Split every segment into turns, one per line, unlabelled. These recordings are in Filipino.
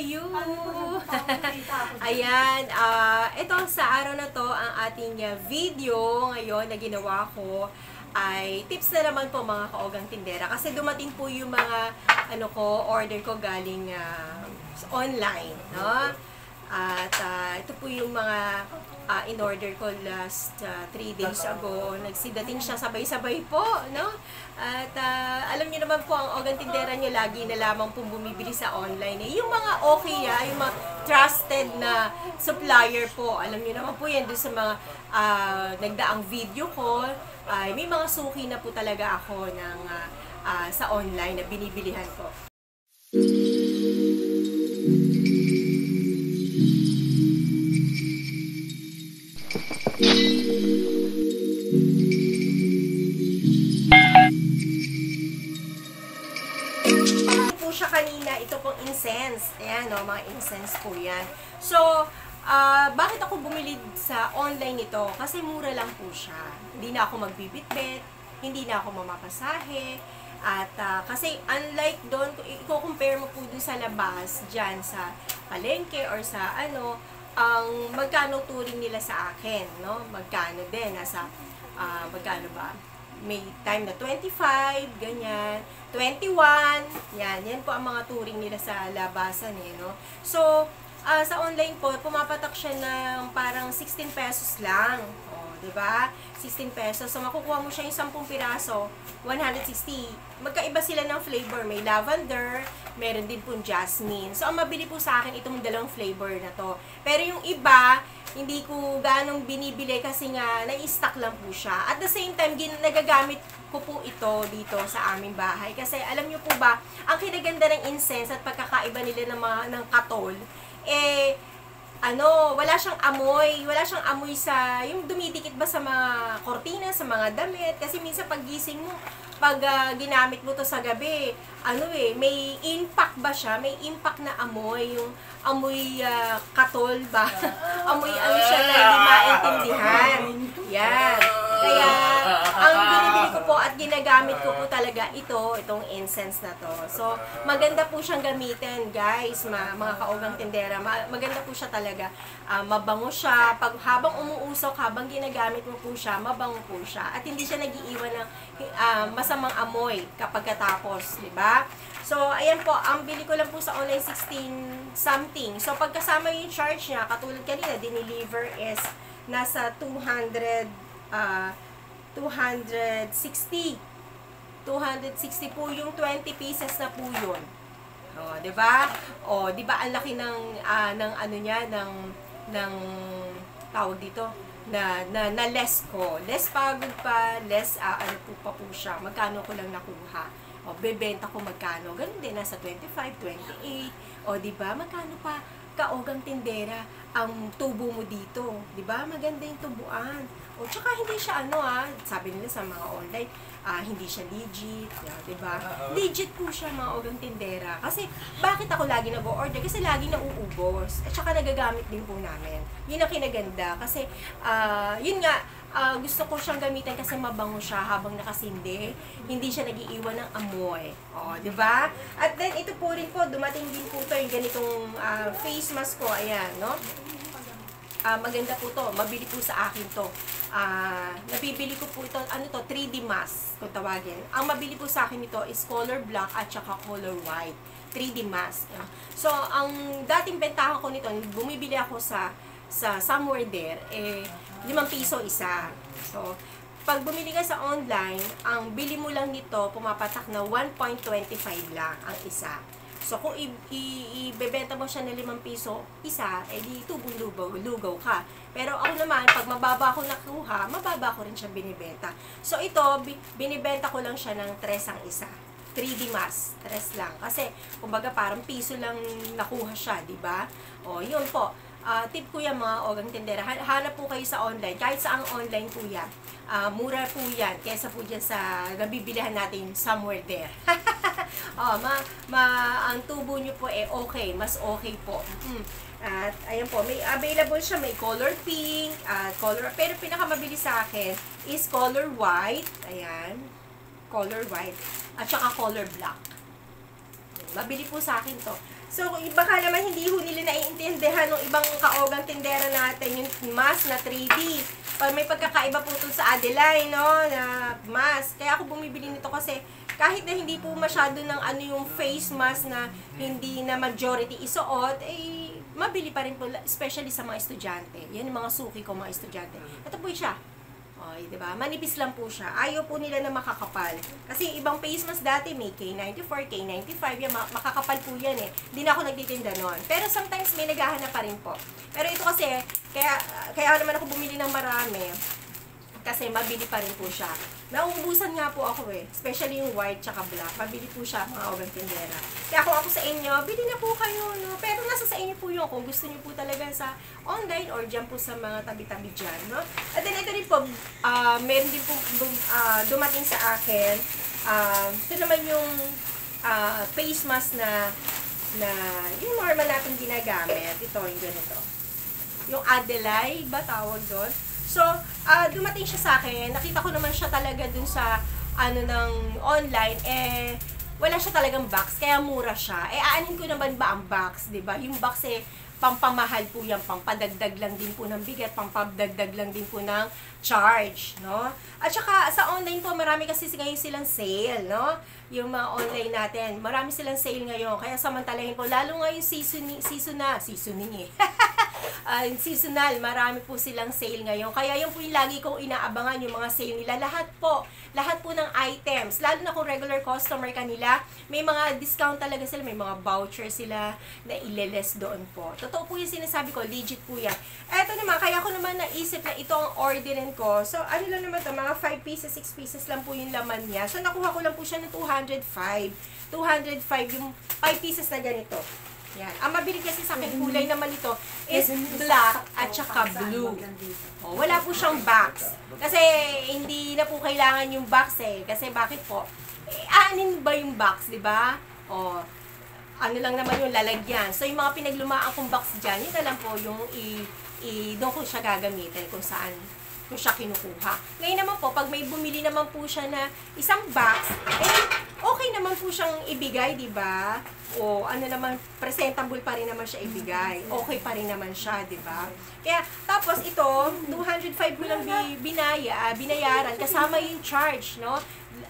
you? Ayan, ah, ito sa araw na to, ang ating ah, video ngayon na ginawa ko ay tips na naman po mga kaogang tindera. Kasi dumating po yung mga ano ko, order ko galing ah, online, no? At ah, ito po yung mga ah, in-order ko last 3 days ago. Nagsidating siya sabay-sabay po, no? At ah, alam niyo naman po, ang organ tindera niyo lagi na lamang pong bumibili sa online. Eh. Yung mga okay, ah, yung mga trusted na supplier po. Alam niyo naman po yan doon sa mga ah, nagdaang video ko. ay may mga suki na po talaga ako ng ah, ah, sa online na binibilihan ko. Siya kanina, ito pong incense. Ayan, no, mga incense po yan. So, ah, bakit ako bumili sa online nito? Kasi mura lang po siya. Hindi na ako magbibitbit, hindi na ako mamapasahe. At ah, kasi unlike doon, i-compare mo po dun sa labas, dyan sa palengke or sa ano, ang magkano turing nila sa akin, no? Magkano din, nasa, ah, magkano ba? May time na 25, ganyan, 21, yan, yan po ang mga turing nila sa labasan eh, no? So, ah, sa online po, pumapatak siya ng parang 16 pesos lang. O, di ba? 16 pesos. So, makukuha mo siya yung 10 piraso, 160. Magkaiba sila ng flavor. May lavender, meron din pong jasmine. So, ang mabili po sa akin itong dalawang flavor na to. Pero yung iba, hindi ko ganong binibili kasi nga nai-stock lang po siya. At the same time, nagagamit ko po ito dito sa aming bahay. Kasi alam niyo po ba, ang kinaganda ng incense at pagkakaiba nila ng, mga, ng katol, eh, ano, wala siyang amoy, wala siyang amoy sa, yung dumidikit ba sa mga kortina, sa mga damit, kasi minsan pagising mo, pag ah, ginamit mo to sa gabi, ano eh, may impact ba siya? May impact na amoy, yung amoy ah, katol ba? amoy ano siya na hindi maintindihan. Yan. Kaya, ang binibili ko po at ginagamit ko po talaga ito, itong incense na to. So, maganda po siyang gamitin, guys, ma mga kaugang tindera. Ma- maganda po siya talaga. Ah, mabango siya. Pag habang umuusok, habang ginagamit mo po siya, mabango po siya. At hindi siya nagiiwan ng ah, masamang amoy kapag katapos, di ba? So, ayan po, ang bili ko lang po sa online 16 something. So, pagkasama yung charge niya, katulad kanina, dineliver is nasa 200 ah 260 260 po yung 20 pieces na po yun. O, 'di ba? O, 'di ba ang laki ng ah, ng ano niya ng ng tawag dito na na, na less ko. Less pagod pa, less ah, ano po pa po siya. Magkano ko lang nakuha. O, bebenta ko magkano. Ganun din, nasa 25, 28. O, di ba? Magkano pa kaogang tindera ang tubo mo dito. Di ba? Maganda yung tubuan. O, tsaka hindi siya ano ah, sabi nila sa mga online, ah, hindi siya legit, di ba? Legit po siya mga ogang tindera. Kasi, bakit ako lagi nag-order? Kasi lagi nauubos. At saka nagagamit din po namin. Yun ang kinaganda. Kasi, ah, yun nga, ah, gusto ko siyang gamitin kasi mabango siya habang nakasindi. Hindi siya nagiiwan ng amoy. O, di ba? At then, ito po rin po, dumating din po ito yung ganitong ah, face mask ko. Ayan, no? Ah, maganda po to. Mabili po sa akin to. Ah, nabibili ko po ito, ano to, 3D mask, kung tawagin. Ang mabili po sa akin ito is color black at saka color white. 3D mask. no? So, ang dating bentahan ko nito, bumibili ako sa sa somewhere there, eh, 5 piso isa. So, pag bumili ka sa online, ang bili mo lang nito, pumapatak na 1.25 lang ang isa. So, kung ibebenta mo siya ng 5 piso, isa, eh di tubong lugaw, lugaw ka. Pero ako naman, pag mababa ako nakuha, mababa ko rin siya binibenta. So, ito, bi- binibenta ko lang siya ng 3 ang isa. 3D mask, 3 lang. Kasi, kumbaga, parang piso lang nakuha siya, di ba? O, yun po. Ah, tip ko yan mga ogang tindera. Ha- Hanap po kayo sa online. Kahit saang online po yan. Ah, mura po yan. Kesa po dyan sa nabibilihan natin somewhere there. oh, ma, ma, ang tubo nyo po eh okay. Mas okay po. Mm. At ayan po, may available siya. May color pink, at color, pero pinakamabili sa akin is color white. Ayan. Color white. At saka color black. Mabili po sa akin to. So, baka naman hindi ho nila naiintindihan ng ibang kaogang tindera natin yung mask na 3D. Pag may pagkakaiba po ito sa Adeline, no, na mask. Kaya ako bumibili nito kasi kahit na hindi po masyado ng ano yung face mask na hindi na majority isuot, eh, mabili pa rin po, especially sa mga estudyante. Yan yung mga suki ko, mga estudyante. Ito po siya. Okay, di ba? Manipis lang po siya. Ayaw po nila na makakapal. Kasi ibang face mask dati may K94, K95, yan, makakapal po yan eh. Hindi na ako nagtitinda noon. Pero sometimes may naghahanap pa rin po. Pero ito kasi, kaya, kaya naman ako bumili ng marami kasi mabili pa rin po siya. Nauubusan nga po ako eh, especially yung white tsaka black. Mabili po siya mga oven tindera. Kaya kung ako sa inyo, bili na po kayo, no? Pero nasa sa inyo po yun kung gusto niyo po talaga sa online or dyan po sa mga tabi-tabi dyan, no? At then ito po, uh, meron din po uh, dumating sa akin. Uh, ito naman yung uh, face mask na na yung normal natin ginagamit. Ito, yung ganito. Yung Adelai ba tawag doon? So, uh, dumating siya sa akin, nakita ko naman siya talaga dun sa, ano, ng online, eh, wala siya talagang box, kaya mura siya. Eh, aanin ko naman ba ang box, di ba? Yung box eh, pampamahal po yan, pampadagdag lang din po ng bigat, pampadagdag lang din po ng charge, no? At saka, sa online po, marami kasi ngayon silang sale, no? Yung mga online natin, marami silang sale ngayon, kaya samantalahin po, lalo ngayon season, season na, seasoning eh. uh, seasonal, marami po silang sale ngayon. Kaya yung po yung lagi kong inaabangan yung mga sale nila. Lahat po, lahat po ng items, lalo na kung regular customer kanila, may mga discount talaga sila, may mga voucher sila na ileles doon po. Totoo po yung sinasabi ko, legit po yan. Eto naman, kaya ko naman naisip na ito ang orderin ko. So, ano lang naman to, mga 5 pieces, 6 pieces lang po yung laman niya. So, nakuha ko lang po siya ng 205. 205 yung 5 pieces na ganito. Yan. Ang mabili kasi sa akin kulay naman ito is black at saka blue. Oh, wala po siyang box. Kasi hindi na po kailangan yung box eh. Kasi bakit po? Eh, anin ba yung box, di ba? Oh, ano lang naman yung lalagyan. So, yung mga pinaglumaan kong box dyan, yun na lang po yung i, i doon ko siya gagamitin kung saan ko siya kinukuha. Ngayon naman po, pag may bumili naman po siya na isang box, eh, okay naman po siyang ibigay, di ba? O ano naman, presentable pa rin naman siya ibigay. Okay pa rin naman siya, di ba? Kaya, tapos ito, 205 ko lang binaya, binayaran, kasama yung charge, no?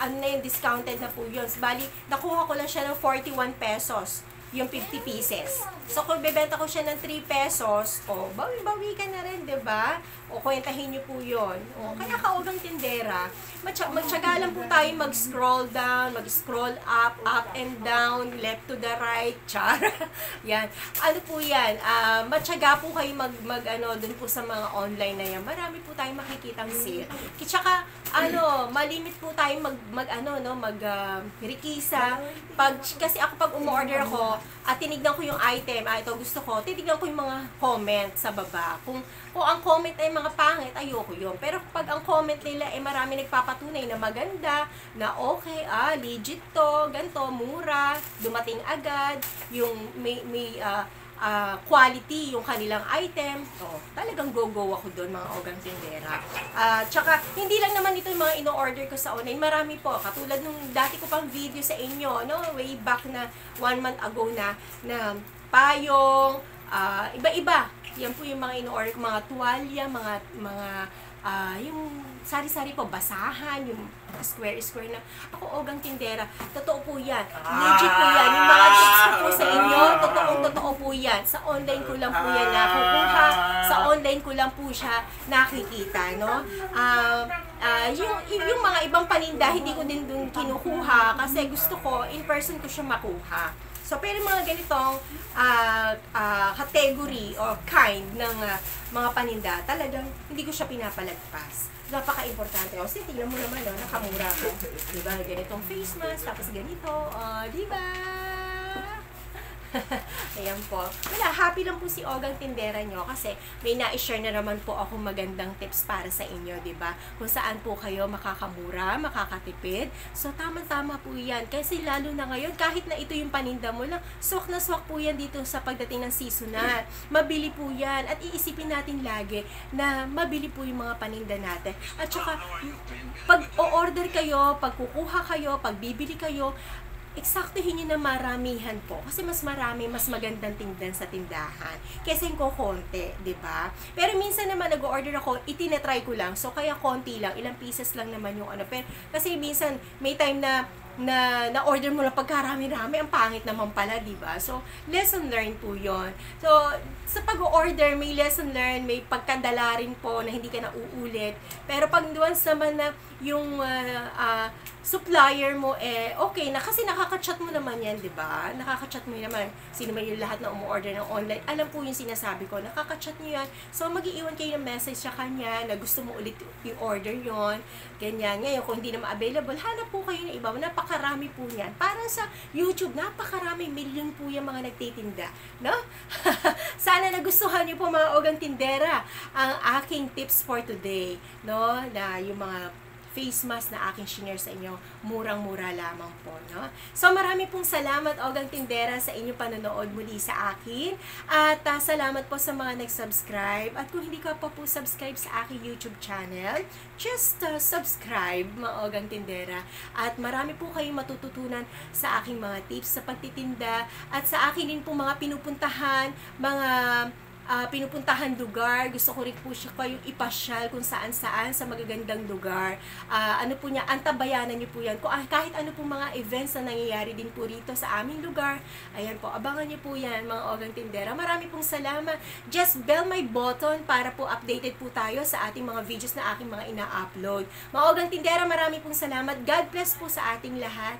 Ano na yung discounted na po yun. Bali, nakuha ko lang siya ng 41 pesos yung 50 pieces. So, kung bebenta ko siya ng 3 pesos, o, oh, bawi-bawi ka na rin, di ba? O, kwentahin niyo po yun. O, kaya kaugang tindera, magtsaga lang po tayo mag-scroll down, mag-scroll up, up and down, left to the right, char. yan. Ano po yan? Uh, matyaga po kayo mag, mag ano, dun po sa mga online na yan. Marami po tayong makikitang sale. Tsaka, ano, malimit po tayo mag, mag ano, no, mag uh. Pag, kasi ako pag umorder ako, at tinignan ko yung item, ah, ito gusto ko, titignan ko yung mga comment sa baba. Kung, kung ang comment ay mga pangit, ayoko yun. Pero pag ang comment nila ay marami nagpapatunay na maganda, na okay, ah, legit to, ganto, mura, dumating agad, yung may, may uh, uh, quality yung kanilang item. So, talagang go-go ako doon mga ogang tindera. Uh, tsaka, hindi lang naman ito yung mga ino-order ko sa online. Marami po. Katulad nung dati ko pang video sa inyo, no? way back na one month ago na, na payong, uh, iba-iba. Yan po yung mga ino-order ko, mga tuwalya, mga, mga, uh, yung sari-sari po, basahan, yung square-square na. Ako, ogang tindera. Totoo po yan. Legit po yan. Yung mga tips ko po sa inyo, totoong-totoo po yan. Sa online ko lang po yan nakukuha. Sa online ko lang po siya nakikita, no? Uh, uh, yung, yung mga ibang paninda, hindi ko din dun kinukuha kasi gusto ko, in person ko siya makuha. So, pero mga ganitong uh, uh, category or kind ng uh, mga paninda, talagang hindi ko siya pinapalagpas napaka-importante. O, kasi tingnan mo naman, no, nakamura ko. Diba, ganitong face mask, tapos ganito, uh, diba? Ayan po. Wala, happy lang po si Ogang Tindera nyo kasi may na-share na naman po ako magandang tips para sa inyo, ba diba? Kung saan po kayo makakamura, makakatipid. So, tama-tama po yan. Kasi lalo na ngayon, kahit na ito yung paninda mo lang, swak na swak po yan dito sa pagdating ng seasonal. Mabili po yan. At iisipin natin lagi na mabili po yung mga paninda natin. At saka, pag o-order kayo, pag kukuha kayo, pag bibili kayo, eksaktuhin nyo na maramihan po. Kasi mas marami, mas magandang tindan sa tindahan. Kesa yung konti, di ba? Pero minsan naman nag-order ako, itinatry ko lang. So, kaya konti lang. Ilang pieces lang naman yung ano. Pero, kasi minsan, may time na na na-order mo lang pagkarami-rami, ang pangit naman pala, di ba? So, lesson learned po yon So, sa pag-order, may lesson learned, may pagkadala rin po na hindi ka na uulit. Pero pag once naman na yung uh, uh, supplier mo eh okay na kasi nakaka-chat mo naman yan, 'di ba? Nakaka-chat mo naman. Sino man yung lahat na umu-order ng online. Alam po yung sinasabi ko, nakaka-chat niyo yan. So magiiwan kayo ng message sa kanya na gusto mo ulit i-order yon Ganyan. Ngayon, kung hindi na ma-available, hanap po kayo ng iba. Napakarami po niyan. Para sa YouTube, napakarami, million po yung mga nagtitinda. No? Sana nagustuhan niyo po mga ogang tindera ang aking tips for today. No? Na yung mga face mask na aking share sa inyo, murang-mura lamang po, no? So, marami pong salamat, Ogang Tindera, sa inyong panonood muli sa akin. At uh, salamat po sa mga nag-subscribe. At kung hindi ka pa po subscribe sa aking YouTube channel, just uh, subscribe, mga Ogang Tindera. At marami po kayong matututunan sa aking mga tips sa pagtitinda at sa akin din po mga pinupuntahan, mga uh, pinupuntahan lugar. Gusto ko rin po siya kayong ipasyal kung saan-saan sa magagandang lugar. Uh, ano po niya, antabayanan niyo po yan. Kung, uh, kahit ano po mga events na nangyayari din po rito sa aming lugar, ayan po, abangan niyo po yan mga ogang tindera. Marami pong salamat. Just bell my button para po updated po tayo sa ating mga videos na aking mga ina-upload. Mga ogang tindera, marami pong salamat. God bless po sa ating lahat.